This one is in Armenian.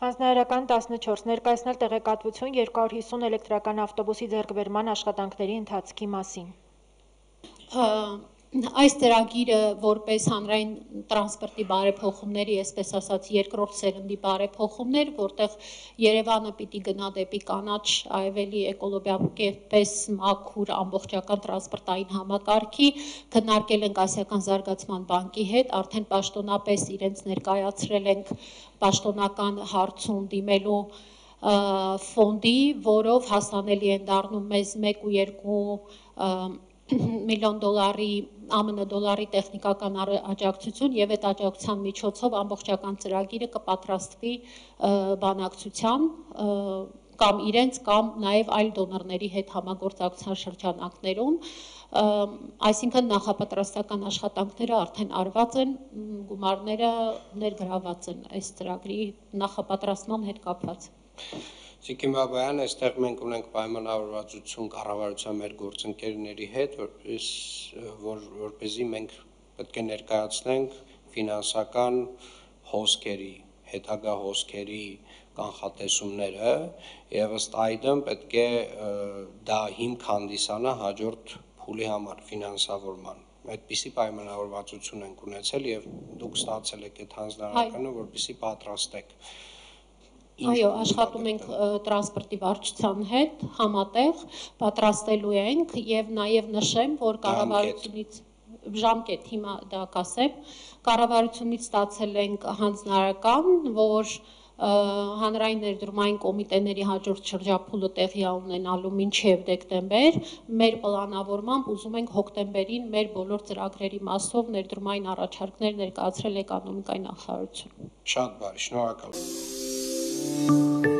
Հանձնարարական 14 ներկայացնել տեղեկատվություն 250 էլեկտրական ավտոբուսի ձեռքբերման աշխատանքների ընթացքի մասին։ Այս ծրագիրը որպես հանրային տրանսպորտի բարեփոխումների, այսպես ասած, երկրորդ սերնդի բարեփոխումներ, որտեղ Երևանը պիտի գնա դեպի կանաչ ավելի էկոլոգիապես մաքուր ամբողջական տրանսպորտային համակարգի, քննարկել ենք Ասիական զարգացման բանկի հետ, արդեն պաշտոնապես իրենց ներկայացրել ենք պաշտոնական հարցում դիմելու ֆոնդի, որով հասանելի են դառնում մեզ 1 ու 2 միլիոն դոլարի ԱՄՆ դոլարի տեխնիկական աջակցություն եւ այդ աջակցության միջոցով ամբողջական ծրագիրը կպատրաստվի բանակցության կամ իրենց կամ նաև այլ դոնորների հետ համագործակցության շրջանակներում այսինքն նախապատրաստական աշխատանքները արդեն արված են, գումարները ներգրաված են այս ծրագրի նախապատրաստման հետ կապված։ Սիկին Բաբայան, այստեղ մենք ունենք պայմանավորվածություն կառավարության մեր գործընկերների հետ, որպես որ որպեսզի մենք պետք է ներկայացնենք ֆինանսական հոսքերի, հետագա հոսքերի կանխատեսումները եւ ըստ այդմ պետք է դա հիմք հանդիսանա հաջորդ փուլի համար ֆինանսավորման այդպիսի պայմանավորվածություն ենք ունեցել եւ դուք ստացել եք այդ հանձնարարականը, որպեսի պատրաստեք։ Այո, աշխատում ենք տրանսպորտի վարչության հետ համատեղ, պատրաստելու ենք եւ նաեւ նշեմ, որ կառավարությունից ժամկետ հիմա դա կասեմ, կառավարությունից ստացել ենք հանձնարարական, որ հանրային ներդրումային կոմիտեների հաջորդ շրջափուլը տեղի ունենալու մինչև դեկտեմբեր, մեր պլանավորմամբ ուզում ենք հոկտեմբերին մեր բոլոր ծրագրերի մասով ներդրումային առաջարկներ ներկայացրել էկոնոմիկայի նախարարություն։ Շատ բարի, շնորհակալ եմ։ Thank you.